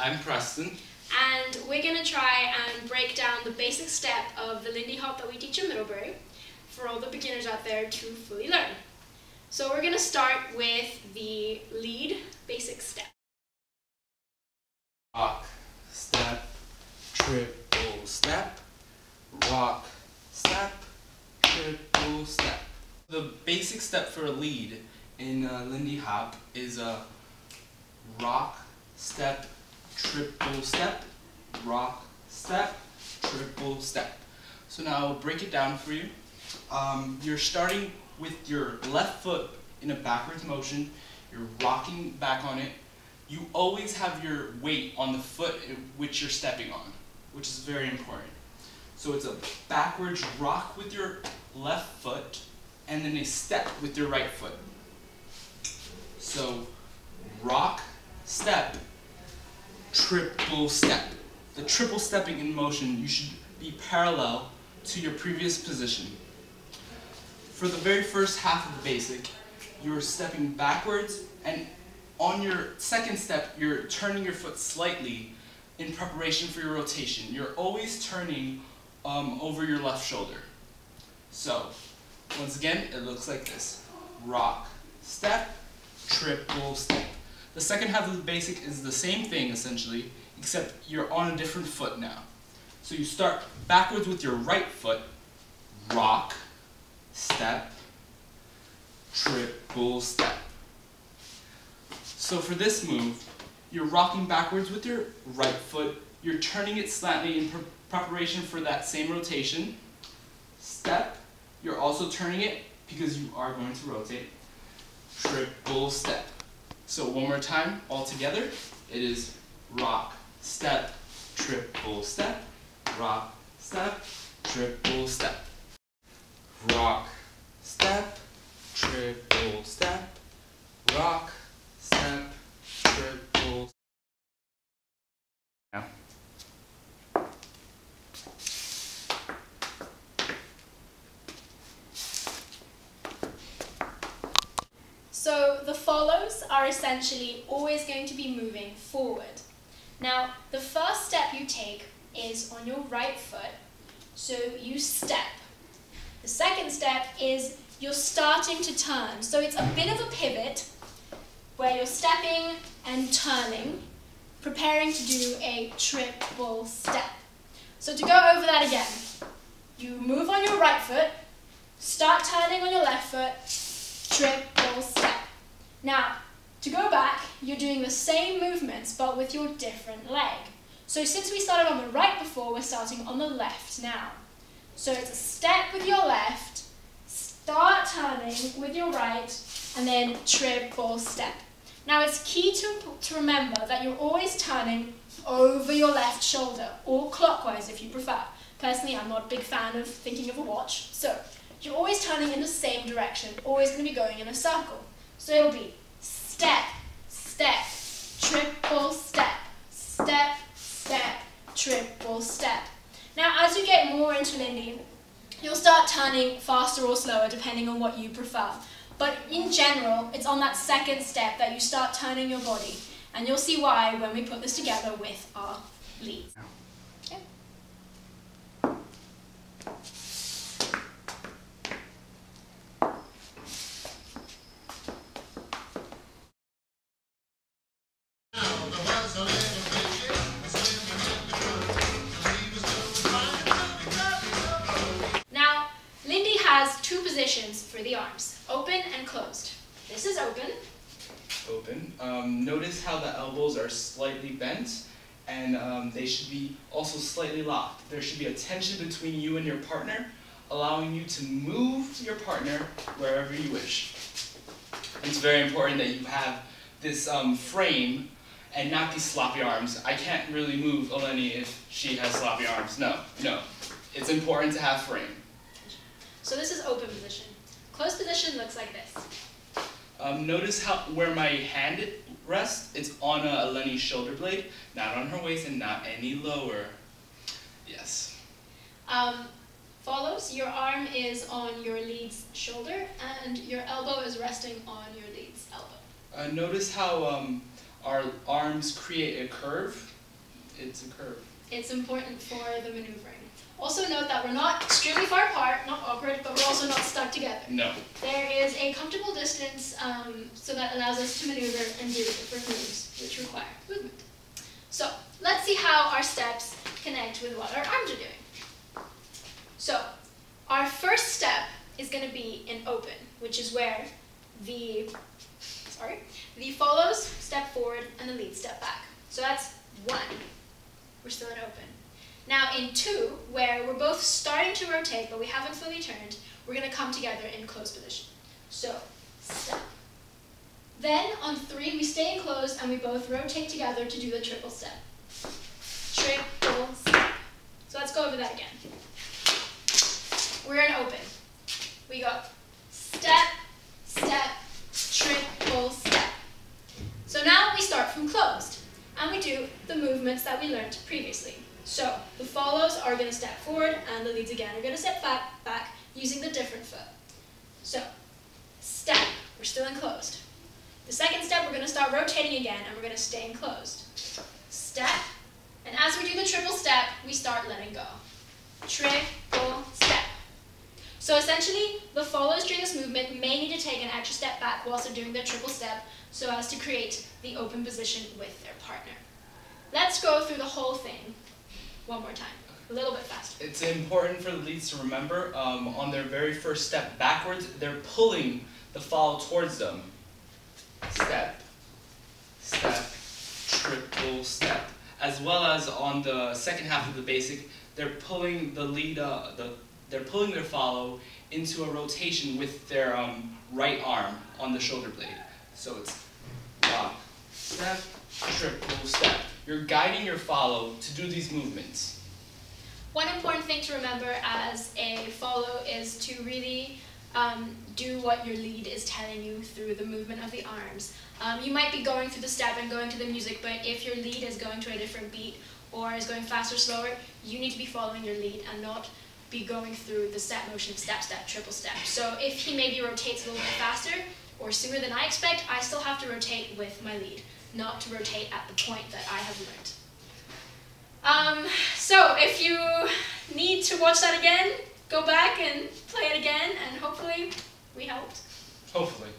I'm Preston. And we're going to try and break down the basic step of the Lindy Hop that we teach in Middlebury for all the beginners out there to fully learn. So we're going to start with the lead basic step. Rock, step, triple step, rock, step, triple step. The basic step for a lead in uh, Lindy Hop is a rock, step, triple step, rock, step, triple step. So now I'll break it down for you. Um, you're starting with your left foot in a backwards motion. You're rocking back on it. You always have your weight on the foot which you're stepping on, which is very important. So it's a backwards rock with your left foot and then a step with your right foot. So rock, step, triple step. The triple stepping in motion, you should be parallel to your previous position. For the very first half of the basic, you're stepping backwards and on your second step, you're turning your foot slightly in preparation for your rotation. You're always turning um, over your left shoulder. So, once again, it looks like this. Rock, step, triple step. The second half of the basic is the same thing, essentially, except you're on a different foot now. So you start backwards with your right foot, rock, step, triple step. So for this move, you're rocking backwards with your right foot, you're turning it slightly in pre preparation for that same rotation. Step, you're also turning it because you are going to rotate. Triple step. So one more time, all together, it is rock, step, triple step, rock, step, triple step. Rock, step, triple step, rock, step, triple. Now. So the follows are essentially always going to be moving forward. Now, the first step you take is on your right foot, so you step. The second step is you're starting to turn, so it's a bit of a pivot where you're stepping and turning, preparing to do a triple step. So to go over that again, you move on your right foot, start turning on your left foot, triple step. Now, to go back, you're doing the same movements but with your different leg. So since we started on the right before, we're starting on the left now. So it's a step with your left, start turning with your right, and then triple step. Now it's key to, to remember that you're always turning over your left shoulder, or clockwise if you prefer. Personally, I'm not a big fan of thinking of a watch, so you're always turning in the same direction, always going to be going in a circle. So it'll be step, step, triple step, step, step, triple step. Now as you get more into Lindy, you'll start turning faster or slower depending on what you prefer. But in general, it's on that second step that you start turning your body. And you'll see why when we put this together with our leads. Okay. Open and closed. This is open, Open. Um, notice how the elbows are slightly bent and um, they should be also slightly locked. There should be a tension between you and your partner, allowing you to move your partner wherever you wish. It's very important that you have this um, frame and not these sloppy arms. I can't really move Eleni if she has sloppy arms. No, no. It's important to have frame. so this is open position. Closed position looks like this. Um, notice how where my hand rests, it's on uh, Eleni's shoulder blade, not on her waist and not any lower. Yes. Um, follows, your arm is on your lead's shoulder and your elbow is resting on your lead's elbow. Uh, notice how um, our arms create a curve. It's a curve. It's important for the maneuvering. Also note that we're not extremely far apart, not awkward, but we're also not stuck together. No. There is a comfortable distance um, so that allows us to maneuver and do different moves which require movement. So let's see how our steps connect with what our arms are doing. So our first step is going to be in open, which is where the sorry the follows step forward and the lead step back. So that's one. We're still in open. Now in two, where we're both starting to rotate but we haven't fully turned, we're going to come together in closed position. So step. Then on three, we stay in closed and we both rotate together to do the triple step. Triple step. So let's go over that again. We're in open. We go step, step, triple step. So now we start from closed and we do the movements that we learned previously. So the follows are going to step forward and the leads again are going to step back, back using the different foot. So step, we're still enclosed. The second step, we're going to start rotating again and we're going to stay enclosed. Step, and as we do the triple step, we start letting go. Triple step. So essentially, the followers during this movement may need to take an extra step back whilst they're doing their triple step so as to create the open position with their partner. Let's go through the whole thing one more time, a little bit faster. It's important for the leads to remember um, on their very first step backwards, they're pulling the follow towards them. Step, step, triple step. As well as on the second half of the basic, they're pulling the lead, uh, the they're pulling their follow into a rotation with their um, right arm on the shoulder blade. So it's rock, step, triple step. You're guiding your follow to do these movements. One important thing to remember as a follow is to really um, do what your lead is telling you through the movement of the arms. Um, you might be going through the step and going to the music, but if your lead is going to a different beat or is going faster, slower, you need to be following your lead and not be going through the step motion step, step, triple step. So if he maybe rotates a little bit faster or sooner than I expect, I still have to rotate with my lead, not to rotate at the point that I have learned. Um, so if you need to watch that again, go back and play it again, and hopefully we helped. Hopefully.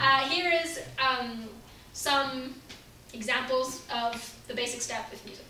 Uh, here is um, some examples of the basic step with music.